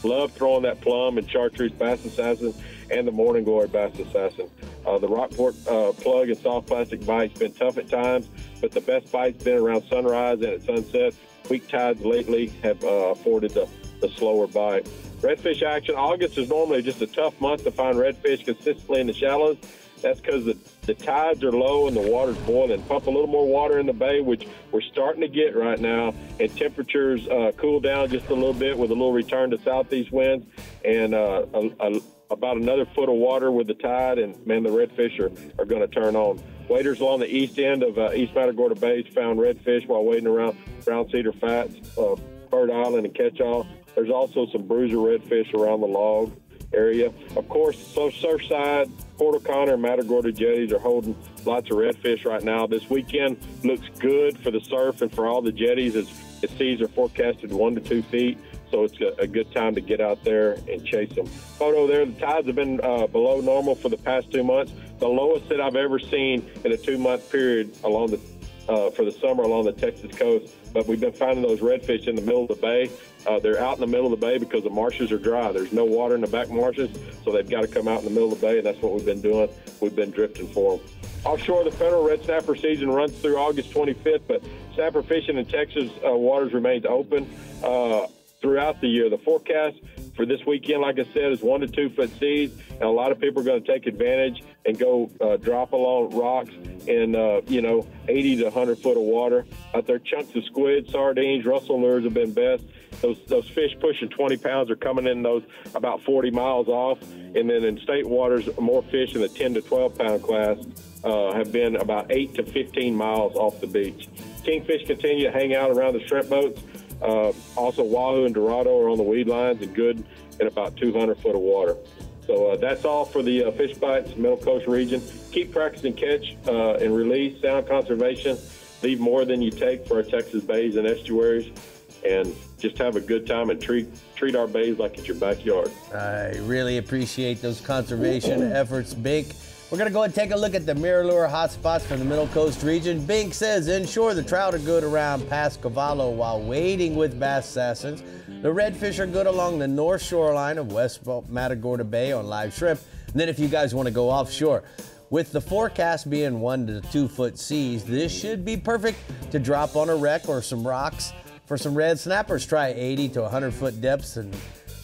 love throwing that plum and chartreuse bass assassin and the morning glory bass assassin. Uh, the Rockport uh, plug and soft plastic bite's been tough at times, but the best bite's been around sunrise and at sunset. Weak tides lately have uh, afforded the, the slower bite. Redfish action. August is normally just a tough month to find redfish consistently in the shallows. That's because the, the tides are low and the water's boiling. Pump a little more water in the bay, which we're starting to get right now, and temperatures uh, cool down just a little bit with a little return to southeast winds and uh, a, a, about another foot of water with the tide, and man, the redfish are, are going to turn on. Waders along the east end of uh, East Matagorda Bay found redfish while wading around Brown Cedar Flats, uh, Bird Island, and Catch-All. There's also some bruiser redfish around the log area. Of course, so Surfside, Port O'Connor, and Matagorda jetties are holding lots of redfish right now. This weekend looks good for the surf and for all the jetties as, as seas are forecasted one to two feet so it's a, a, good time to get out there and chase them. Photo there, the tides have been uh, below normal for the past two months, the lowest that I've ever seen in a two-month period along the uh, for the summer along the Texas coast. But we've been finding those redfish in the middle of the bay. Uh, they're out in the middle of the bay because the marshes are dry. There's no water in the back marshes, so they've got to come out in the middle of the bay, and that's what we've been doing. We've been drifting for them. offshore, the federal red snapper season runs through August 25th, but snapper fishing in Texas uh, waters remains open uh, throughout the year. The forecast for this weekend, like I said, is one to two foot seas, and a lot of people are going to take advantage and go uh, drop along rocks in uh, you know 80 to 100 foot of water. Out there, chunks of squid, sardines, Russell lures have been best. Those those fish pushing 20 pounds are coming in those about 40 miles off, and then in state waters, more fish in the 10 to 12 pound class uh, have been about 8 to 15 miles off the beach. Kingfish continue to hang out around the shrimp boats. Uh, also, wahoo and dorado are on the weed lines and good in about 200 foot of water. So uh, that's all for the uh, fish bites, Middle Coast region. Keep practicing catch uh, and release, sound conservation. Leave more than you take for our Texas bays and estuaries, and just have a good time and treat treat our bays like it's your backyard. I really appreciate those conservation efforts, Bink. We're going to go and take a look at the MirrOlure hotspots from the Middle Coast region. Bink says inshore the trout are good around Pass Cavallo while wading with Bass Assassins. The redfish are good along the north shoreline of West Matagorda Bay on live shrimp. And then if you guys want to go offshore, with the forecast being one to two foot seas, this should be perfect to drop on a wreck or some rocks. For some red snappers, try 80 to 100 foot depths and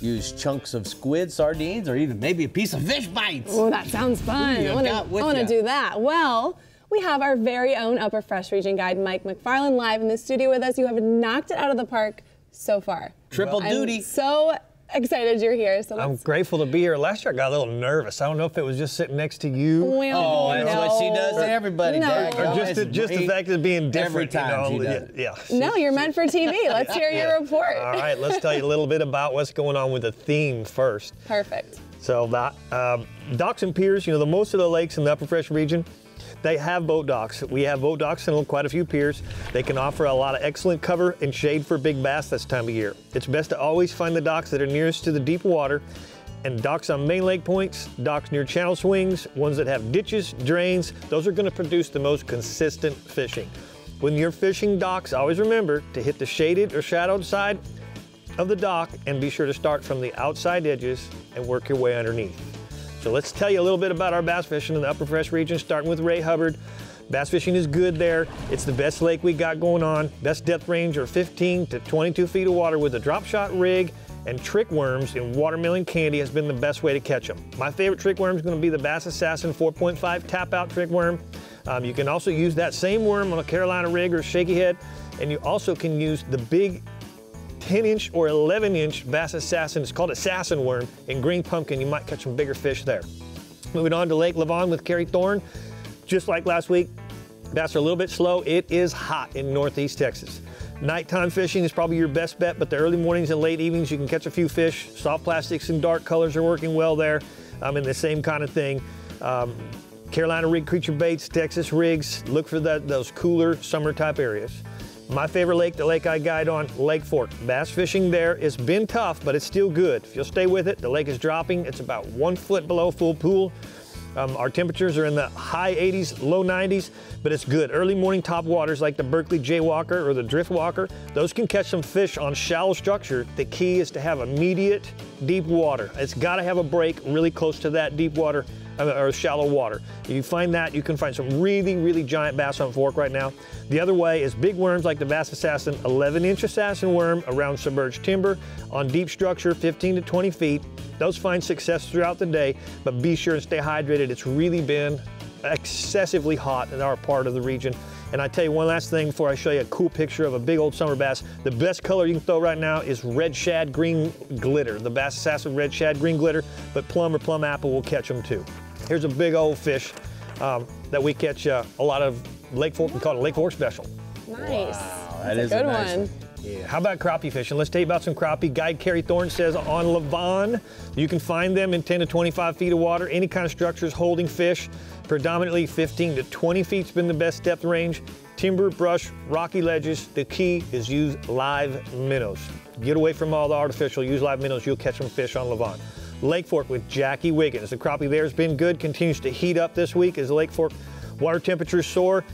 use chunks of squid, sardines, or even maybe a piece of fish bites. Oh, that sounds fun. You I want to do that. Well, we have our very own Upper Fresh Region guide, Mike McFarland, live in the studio with us. You have knocked it out of the park so far. Triple I'm duty. so excited you're here. So I'm grateful to be here. Last year I got a little nervous. I don't know if it was just sitting next to you. Well, Oh, that's what she does to everybody, No. Dag. Or just, the, just the fact of being different. Every time you she know? does. Yeah. yeah. No, you're meant for TV. Let's hear your report. All right, let's tell you a little bit about what's going on with the theme first. Perfect. So that um, docks and piers, you know, the most of the lakes in the Upper Fresh region, they have boat docks. We have boat docks and quite a few piers. They can offer a lot of excellent cover and shade for big bass this time of year. It's best to always find the docks that are nearest to the deep water and docks on main lake points, docks near channel swings, ones that have ditches, drains, those are gonna produce the most consistent fishing. When you're fishing docks, always remember to hit the shaded or shadowed side of the dock and be sure to start from the outside edges and work your way underneath. So let's tell you a little bit about our bass fishing in the Upper Fresh region, starting with Ray Hubbard. Bass fishing is good there. It's the best lake we got going on. Best depth range are 15 to 22 feet of water with a drop shot rig and trick worms in watermelon candy has been the best way to catch them. My favorite trick worm is going to be the Bass Assassin 4.5 tap out trick worm. Um, you can also use that same worm on a Carolina rig or shaky head, and you also can use the big 10 inch or 11 inch Bass Assassin. It's called Assassin Worm in green pumpkin. You might catch some bigger fish there. Moving on to Lake Lavon with Kerry Thorne. Just like last week, bass are a little bit slow. It is hot in northeast Texas. Nighttime fishing is probably your best bet, but the early mornings and late evenings you can catch a few fish. Soft plastics and dark colors are working well there. I'm in the same kind of thing. Um, Carolina rig creature baits, Texas rigs, look for that, those cooler summer type areas. My favorite lake, the lake I guide on, Lake Fork. Bass fishing there, it's been tough, but it's still good. If you'll stay with it, the lake is dropping. It's about one foot below full pool. Um, our temperatures are in the high 80s, low 90s, but it's good. Early morning top waters like the Berkley Jaywalker or the Driftwalker, those can catch some fish on shallow structure. The key is to have immediate deep water. It's got to have a break really close to that deep water Uh, or shallow water. If you find that, you can find some really, really giant bass on fork right now. The other way is big worms like the Bass Assassin 11 inch assassin worm around submerged timber on deep structure 15 to 20 feet. Those find success throughout the day, but be sure and stay hydrated. It's really been excessively hot in our part of the region. And I tell you one last thing before I show you a cool picture of a big old summer bass. The best color you can throw right now is red shad green glitter. The Bass Assassin red shad green glitter, but plum or plum apple will catch them too. Here's a big old fish um, that we catch uh, a lot of Lake Fork, we call it a Lake Fork special. Nice. that That's is a a good nice one. Yeah. How about crappie fishing? Let's tell you about some crappie. Guide Kerry Thorne says on Lavon, you can find them in 10 to 25 feet of water. Any kind of structures holding fish, predominantly 15 to 20 feet's been the best depth range. Timber, brush, rocky ledges. The key is use live minnows. Get away from all the artificial, use live minnows, you'll catch some fish on Lavon. Lake Fork with Jackie Wiggins. The crappie there has been good, continues to heat up this week as Lake Fork water temperatures soar.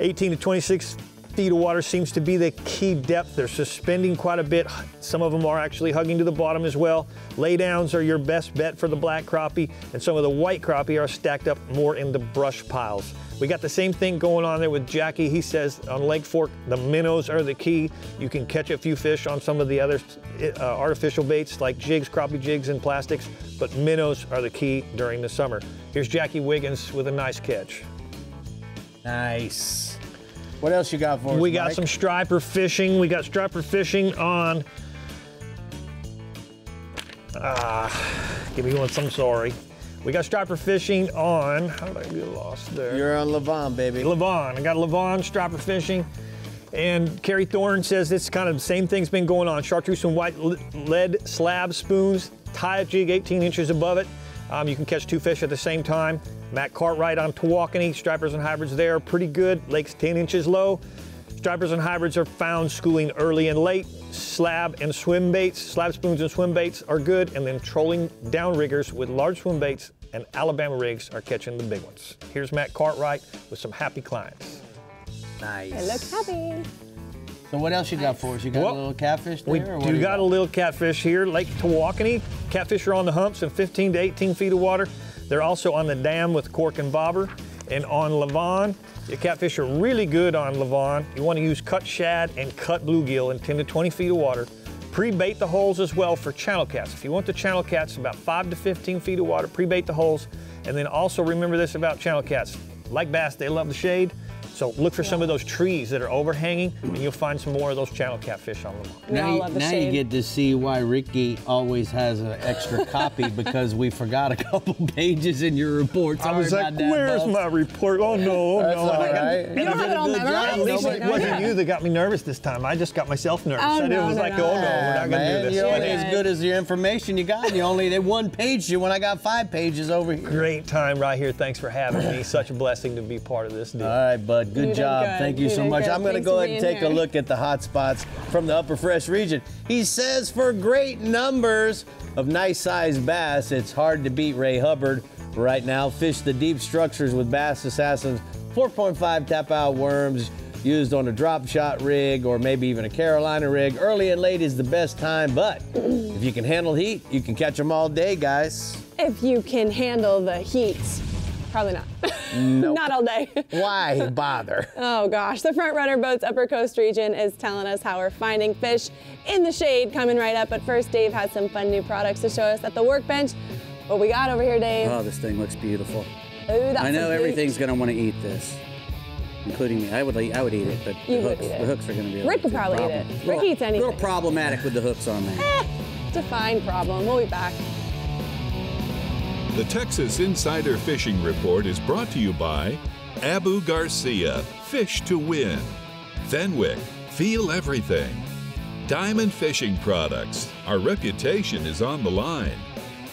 18 to 26 feet of water seems to be the key depth. They're suspending quite a bit. Some of them are actually hugging to the bottom as well. Laydowns are your best bet for the black crappie, and some of the white crappie are stacked up more in the brush piles. We got the same thing going on there with Jackie. He says on Lake Fork, the minnows are the key. You can catch a few fish on some of the other uh, artificial baits like jigs, crappie jigs, and plastics, but minnows are the key during the summer. Here's Jackie Wiggins with a nice catch. Nice. What else you got for us? We got Mike? some striper fishing. We got striper fishing on. Ah, give me one. I'm sorry. We got striper fishing on. How did I get lost there? You're on Lavon, baby. Lavon. I got Lavon striper fishing. And Kerry Thorne says it's kind of the same thing's been going on. Chartreuse and white lead slab spoons, tie a jig 18 inches above it. Um, you can catch two fish at the same time. Matt Cartwright on Tawakoni, stripers and hybrids there, pretty good. Lake's 10 inches low. Stripers and hybrids are found schooling early and late. Slab and swim baits, slab spoons and swim baits are good. And then trolling down riggers with large swim baits and Alabama rigs are catching the big ones. Here's Matt Cartwright with some happy clients. Nice. It looks happy. So what else you got for us? You got Well, a little catfish there? We or what do you got a little catfish here, Lake Tawakoni. Catfish are on the humps in 15 to 18 feet of water. They're also on the dam with cork and bobber. And on Lavon, your catfish are really good on Lavon. You want to use cut shad and cut bluegill in 10 to 20 feet of water. Pre-bait the holes as well for channel cats. If you want the channel cats about 5 to 15 feet of water, pre-bait the holes. And then also remember this about channel cats. Like bass, they love the shade. So look for some of those trees that are overhanging, and you'll find some more of those channel catfish on them. We Now, you, the now you get to see why Ricky always has an extra copy because we forgot a couple pages in your report. I was like, about that, where's my report? Oh no, oh That's no. all And I got- right. You don't I have it all a good job. memorized? At least it wasn't God. you that got me nervous this time. I just got myself nervous. Oh, I did, no, was no, like, no. oh no, we're not gonna do this. You're only as good as your information you got. You only they one page you when I got five pages over here. Great time right here. Thanks for having me. Such a blessing to be part of this deal. All right, bud. Good You job. good. Thank you, You so much. good. I'm going to go ahead and being take a look at the hot spots from the Upper Fresh region. He says for great numbers of nice sized bass, it's hard to beat Ray Hubbard. Right now, fish the deep structures with Bass Assassins 4.5 tap out worms used on a drop shot rig or maybe even a Carolina rig. Early and late is the best time, but if you can handle heat, you can catch them all day, guys. If you can handle the heat. Probably not. not all day. Why bother? Oh gosh, the Front Runner Boats Upper Coast region is telling us how we're finding fish in the shade coming right up. But first, Dave has some fun new products to show us at the workbench. What we got over here, Dave? Oh, this thing looks beautiful. Ooh, that's I know a everything's gonna want to eat this, including me. I would, eat- I would eat it, but the hooks, eat it. the hooks are gonna be. a Rick could little probably eat it. Rick Little- eats anything. Little problematic with the hooks on there. Define problem. We'll be back. The Texas Insider Fishing Report is brought to you by Abu Garcia, Fish to Win, Fenwick, Feel Everything, Diamond Fishing Products, our reputation is on the line,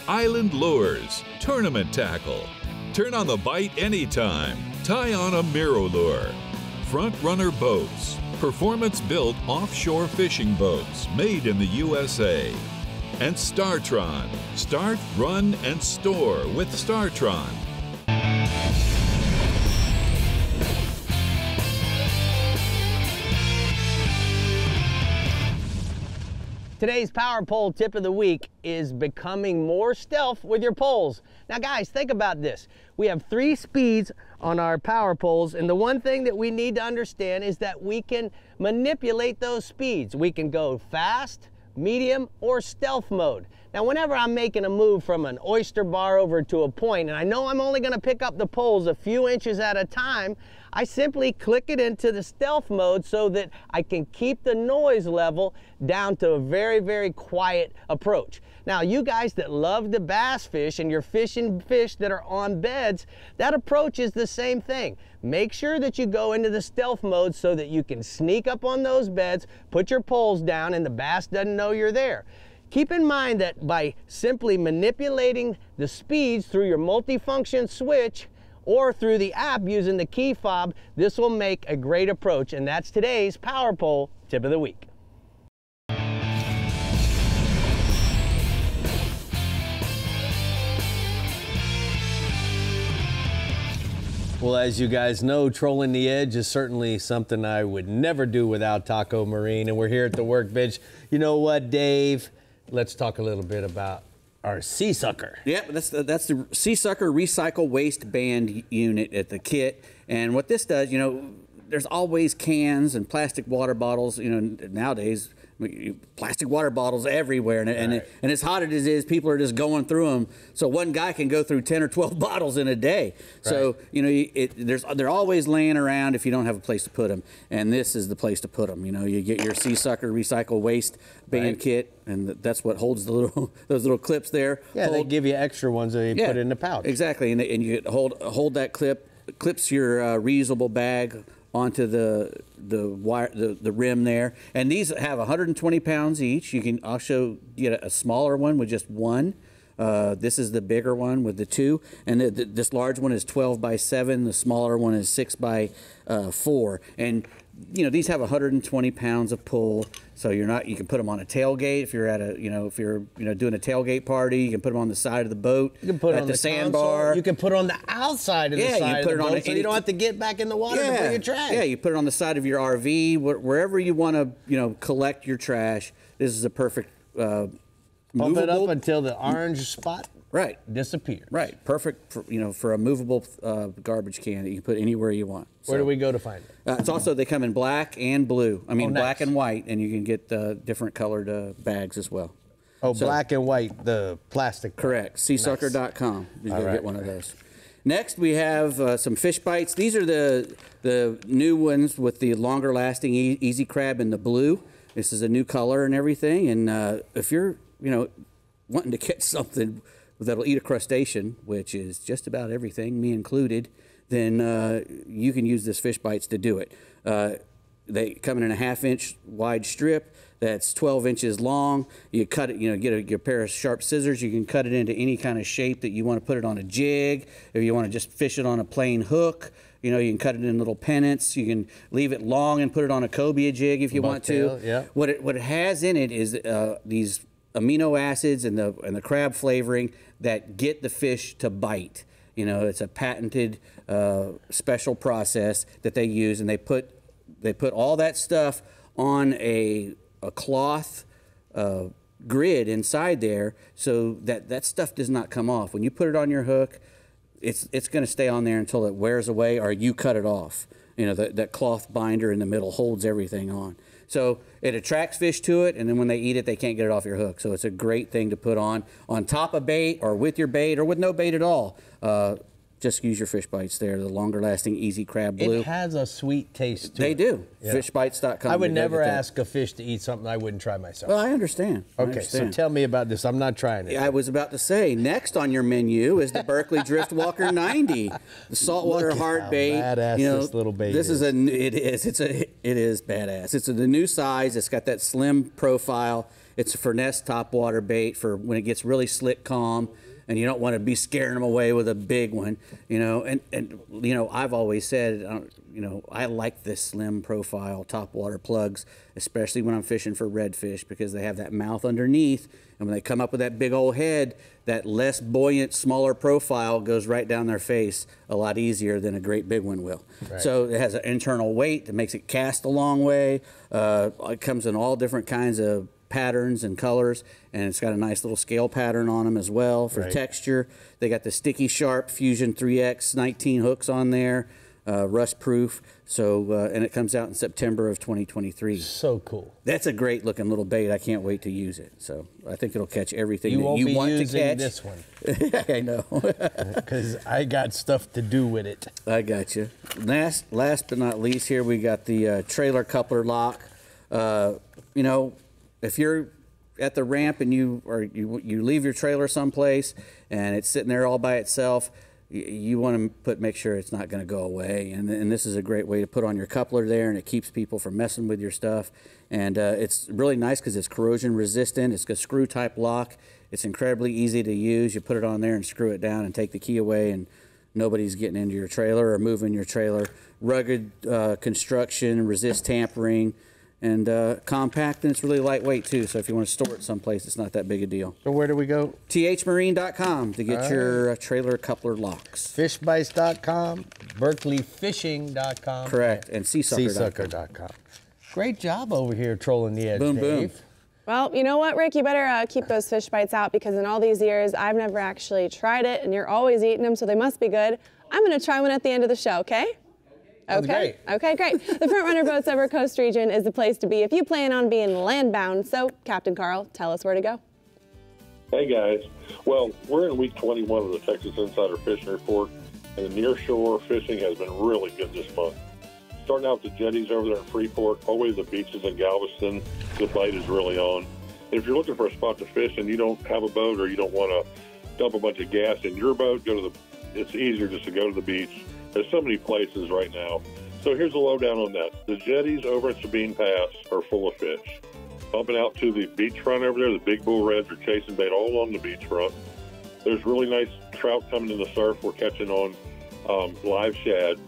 Island Lures, Tournament Tackle, turn on the bite anytime, tie on a MirrOlure, Front Runner Boats, performance built offshore fishing boats made in the USA and Star Tron. Start, run, and store with Star Tron. Today's power pole tip of the week is becoming more stealth with your poles. Now guys, think about this. We have three speeds on our power poles and the one thing that we need to understand is that we can manipulate those speeds. We can go fast, medium, or stealth mode. Now whenever I'm making a move from an oyster bar over to a point and I know I'm only gonna pick up the poles a few inches at a time, I simply click it into the stealth mode so that I can keep the noise level down to a very, very quiet approach. Now, you guys that love to bass fish and you're fishing fish that are on beds, that approach is the same thing. Make sure that you go into the stealth mode so that you can sneak up on those beds, put your poles down, and the bass doesn't know you're there. Keep in mind that by simply manipulating the speeds through your multifunction switch, or through the app using the key fob, this will make a great approach. And that's today's Power Pole tip of the week. Well, as you guys know, trolling the edge is certainly something I would never do without Taco Marine, and we're here at the workbench. You know what, Dave? Let's talk a little bit about our SeaSucker. Yep, that's the, that's the SeaSucker Recycle Waste Band unit at the kit. And what this does, you know, there's always cans and plastic water bottles. You know, nowadays plastic water bottles everywhere, and and, Right. and as hot as it is, people are just going through them. So one guy can go through ten or twelve bottles in a day. So you know, it, there's they're always laying around if you don't have a place to put them, and this is the place to put them. You know, you get your SeaSucker Recycle Waste Band Right. kit, and that's what holds the little those little clips there. Yeah, they Hold- give you extra ones that you put in the pouch. Exactly, and, and you hold hold that clip, clips your uh, reusable bag onto the the wire the, the rim there, and these have 120 pounds each. You can also get a, smaller one with just one. Uh, this is the bigger one with the two, and the, the, this large one is 12 by 7. The smaller one is 6 by uh, 4. And you know these have 120 pounds of pull, so you're not. You can put them on a tailgate if you're at a you know if you're you know doing a tailgate party. You can put them on the side of the boat. You can put it on the, the, sandbar. console. You can put it on the outside of Yeah, the you put of it the on boat, so you don't have to get back in the water to bring your trash. Yeah, you put it on the side of your RV, wh- wherever you want to, you know, collect your trash. This is a perfect uh, Pump it up until the orange spot right, disappears. right, perfect. For, you know, for a movable uh, garbage can that you can put anywhere you want. Where do we go to find it? Uh, it's also they come in black and blue. I mean, Oh, nice. black and white, and you can get uh, different colored uh, bags as well. Oh, So- black and white, the plastic. Correct. Seasucker.com. You All can right. get one of those. Next, we have uh, some fish bites. These are the the new ones with the longer lasting e- E-Z Crab in the blue. This is a new color and everything. And uh, if you're you know wanting to catch something that'll eat a crustacean, which is just about everything, me included, then uh, you can use this fish bites to do it. Uh, they come in a half inch wide strip that's 12 inches long. You cut it, you know, get a, get a pair of sharp scissors. You can cut it into any kind of shape that you want to put it on a jig. If you want to just fish it on a plain hook, you know, you can cut it in little pennants. You can leave it long and put it on a cobia jig if you want to. Yeah. What it what it has in it is uh, these amino acids and the and the crab flavoring that get the fish to bite. You know, it's a patented uh, special process that they use, and they put they put all that stuff on a a cloth uh, grid inside there, so that that stuff does not come off. When you put it on your hook, it's it's going to stay on there until it wears away or you cut it off. You know, that, that cloth binder in the middle holds everything on. So it attracts fish to it, and then when they eat it, they can't get it off your hook. So it's a great thing to put on on top of bait or with your bait or with no bait at all. Uh, just use your fish bites there, the longer lasting E-Z Crab Blue. It has a sweet taste to they it. do. Yeah. Fishbites.com. I would never ask a fish to eat something I wouldn't try myself. Well, I understand. I okay, so tell me about this. I'm not trying it. I was about to say, next on your menu is the Berkley Driftwalker 90, the saltwater hard bait. badass this little bait This is is. a, it is, it's a, it is badass. It's a, the new size. It's got that slim profile. It's a finesse topwater bait for when it gets really slick calm, and you don't want to be scaring them away with a big one, you know. And and you know, I've always said, you know, I like this slim profile topwater plugs, especially when I'm fishing for redfish because they have that mouth underneath, and when they come up with that big old head, that less buoyant, smaller profile goes right down their face a lot easier than a great big one will. So it has an internal weight that makes it cast a long way. Uh, it comes in all different kinds of patterns and colors, and it's got a nice little scale pattern on them as well for Right. texture. They got the Sticky Sharp Fusion 3X 19 hooks on there, uh, rust proof. So, uh, and it comes out in September of 2023. so cool. That's a great looking little bait. I can't wait to use it. So I think it'll catch everything You that won't you be want to using catch. this one I know. because I got stuff to do with it. I got you. Last, last but not least, here we got the uh, trailer coupler lock. Uh, you know, if you're at the ramp and you or you you leave your trailer someplace and it's sitting there all by itself, you want to put make sure it's not going to go away. And, and this is a great way to put on your coupler there, and it keeps people from messing with your stuff. And uh, it's really nice because it's corrosion resistant. It's a screw type lock. It's incredibly easy to use. You put it on there and screw it down and take the key away and nobody's getting into your trailer or moving your trailer. Rugged uh, construction, resist tampering. And uh, compact, and it's really lightweight too. So if you want to store it someplace, it's not that big a deal. So where do we go? thmarine.com to get your uh, trailer coupler locks. Fishbites.com, berkeleyfishing.com. Correct, and seasucker.com. seasucker.com. Great job over here trolling the edge, Boom, boom. Dave. Well, you know what, Rick? You better uh, keep those fish bites out because in all these years, I've never actually tried it, and you're always eating them, so they must be good. I'm going to try one at the end of the show, okay? Sounds Okay. Okay, great. the Front Runner Boats Upper Coast region is the place to be if you plan on being landbound. So, Captain Carl, tell us where to go. Hey guys, well, we're in week 21 of the Texas Insider Fishing Report, and the nearshore fishing has been really good this month. Starting out with the jetties over there in Freeport, all the way to the beaches in Galveston, the bite is really on. And if you're looking for a spot to fish and you don't have a boat or you don't want to dump a bunch of gas in your boat, go to the. It's easier just to go to the beach. There's so many places right now. So here's the lowdown on that. The jetties over at Sabine Pass are full of fish. Bumping out to the beachfront over there, the big bull reds are chasing bait all along the beachfront. There's really nice trout coming in the surf. We're catching on um, live shad.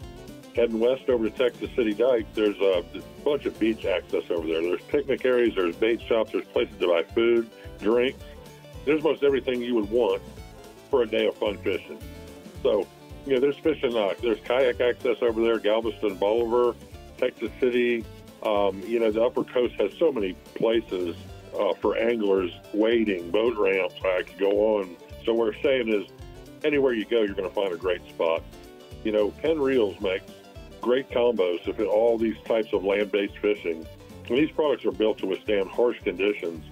Heading west over to Texas City Dike, there's a bunch of beach access over there. There's picnic areas, there's bait shops, there's places to buy food, drinks. There's most everything you would want for a day of fun fishing. So, know, there's fishing. There's kayak access over there, Galveston, Bolivar, Texas City. Um, you know, the Upper Coast has so many places uh, for anglers waiting, boat ramps. I could go on. So what we're saying is, anywhere you go, you're going to find a great spot. You know, Penn Reels makes great combos fit all these types of land-based fishing. And these products are built to withstand harsh conditions,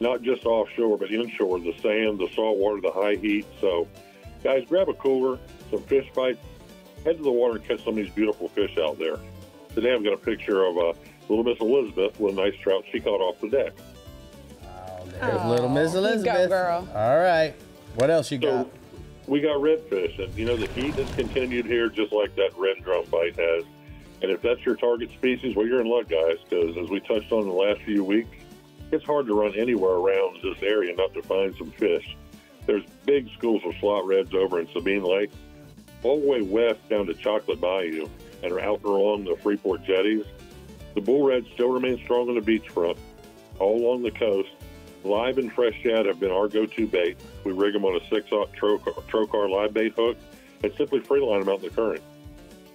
not just offshore, but inshore, the sand, the salt water, the high heat. So, guys, grab a cooler, some fish bites, head to the water and catch some of these beautiful fish out there. Today I've got a picture of uh, little Miss Elizabeth with a nice trout she caught off the deck. Oh, There's little Miss you go, Elizabeth. girl. All right. What else you got? We got redfish, and you know the heat has continued here, just like that red drum bite has. And if that's your target species, well, you're in luck, guys, because as we touched on in the last few weeks, it's hard to run anywhere around this area not to find some fish. There's big schools of slot reds over in Sabine Lake, all the way west down to Chocolate Bayou, and out along the Freeport jetties. The bull reds still remain strong on the beachfront, all along the coast. Live and fresh shad have been our go-to bait. We rig them on a six-aught trocar, trocar live bait hook and simply freeline them out in the current.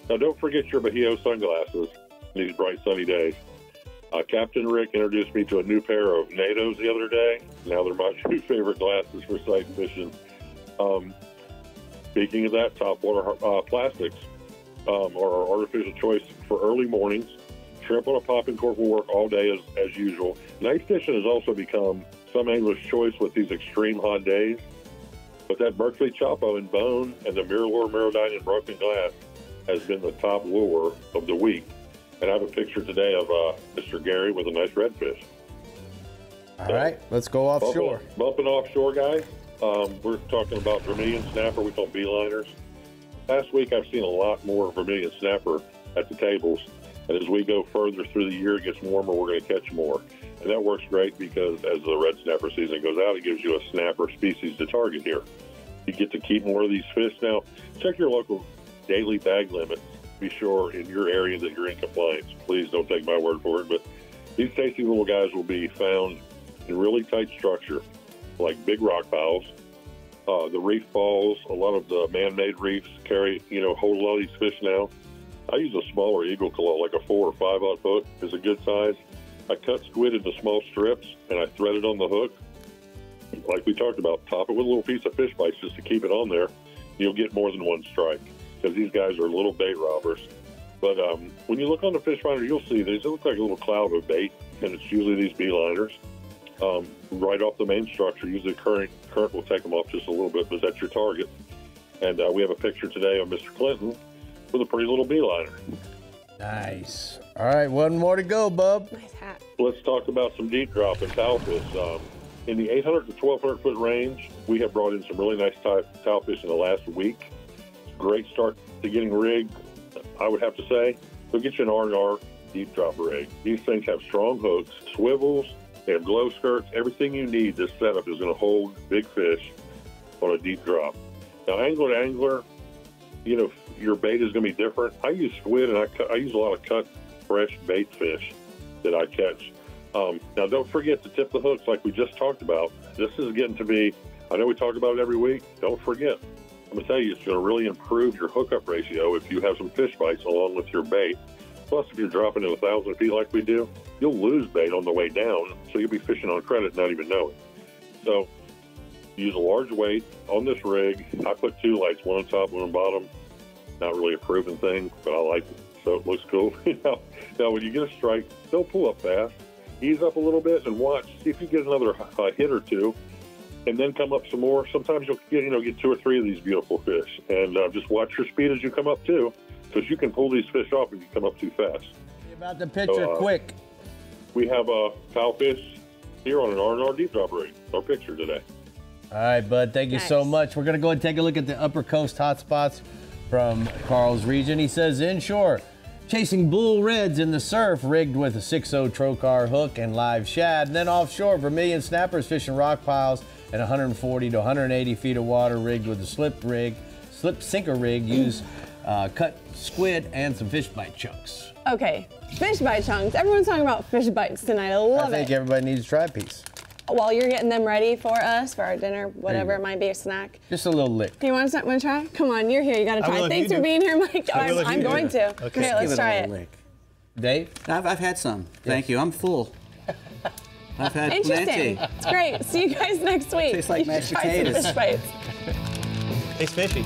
Now, don't forget your Bajio sunglasses these bright sunny days. Uh, Captain Rick introduced me to a new pair of NATOs the other day. Now they're my two favorite glasses for sight fishing. Um, speaking of that, topwater uh, plastics um, are our artificial choice for early mornings. Shrimp on a popping cork will work all day as, as usual. Night fishing has also become some anglers' choice with these extreme hot days. But that Berkley Choppo and Bone and the Mirror MirrOdine and Broken Glass has been the top lure of the week. And I have a picture today of uh, Mr. Gary with a nice redfish. All right. Let's go offshore. Bumping, bumping offshore, guys. Um, we're talking about vermilion snapper. We call beeliners. Last week, I've seen a lot more vermilion snapper at the tables. And as we go further through the year, it gets warmer, we're going to catch more. And that works great because as the red snapper season goes out, it gives you a snapper species to target here. You get to keep more of these fish. Now, check your local daily bag limits. Be sure in your area that you're in compliance. Please don't take my word for it, but these tasty little guys will be found in really tight structure, like big rock piles. Uh, the reef balls, a lot of the man-made reefs carry, you know, hold a lot of these fish now. I use a smaller eagle claw, like a four or five odd foot is a good size. I cut squid into small strips and I thread it on the hook. Like we talked about, top it with a little piece of fish bites just to keep it on there. You'll get more than one strike because these guys are little bait robbers. But um, when you look on the fish finder, you'll see these. They look like a little cloud of bait, and it's usually these beeliners. Um, right off the main structure, usually current current will take them off just a little bit, but that's your target. And uh, we have a picture today of Mr. Clinton with a pretty little beeliner. Nice. All right. One more to go, bub. Nice hat. Let's talk about some deep drop and tilefish. Um, in the 800 to 1200 foot range, we have brought in some really nice ty- tilefish in the last week. Great start to getting rigged, I would have to say. Go get you an R&R deep drop rig. These things have strong hooks, swivels, have glow skirts, everything you need. This setup is going to hold big fish on a deep drop. Now, angler to angler, you know, your bait is going to be different. I use squid and I, cut, I use a lot of cut fresh bait fish. that I catch. Um, now, don't forget to tip the hooks like we just talked about. This is getting to be, I know we talk about it every week. Don't forget. I'm going to tell you, it's going to really improve your hookup ratio if you have some fish bites along with your bait. Plus, if you're dropping it a thousand feet like we do, you'll lose bait on the way down, so you'll be fishing on credit not even knowing. So, use a large weight on this rig. I put two lights, one on top, one on bottom. Not really a proven thing, but I like it, so it looks cool. now, now, when you get a strike, don't pull up fast. Ease up a little bit and watch. See if you get another uh, hit or two, and then come up some more. Sometimes you'll get you know get two or three of these beautiful fish, and uh, just watch your speed as you come up too, because you can pull these fish off if you come up too fast. About the picture, So, uh, quick. We have a tilefish here on an R&R deep drop rig. Our picture today. All right, bud. Thank you so much. We're gonna go and take a look at the Upper Coast hotspots from Carl's region. He says inshore, chasing bull reds in the surf, rigged with a 6.0 trocar hook and live shad. And then offshore, vermilion snappers fishing rock piles at 140 to 180 feet of water, rigged with a slip rig, slip sinker rig. Use uh, cut squid and some fish bite chunks. Okay, fish bite chunks. Everyone's talking about fish bites tonight. I love it. I think it. everybody needs a try a piece. While you're getting them ready for us for our dinner, whatever it might be, a snack. Just a little lick. Do you want to, want to try? Come on, you're here. You got to try. Thanks for do. being here, Mike. I will I'm, I'm going to. Okay. Here, Give let's try it. lick. Dave? I've, I've had some. Thank you. I'm full. I've had Interesting. plenty. It's great. See you guys next week. Tastes like You mashed potatoes. Fish bites. It's fishy.